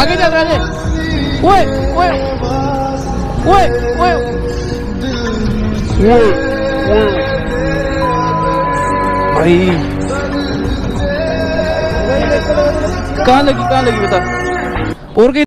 आगे चल रहा है ओए ओए ओए। ओए ओए। भाई। कहाँ लगी कहाँ लगी बता और कहीं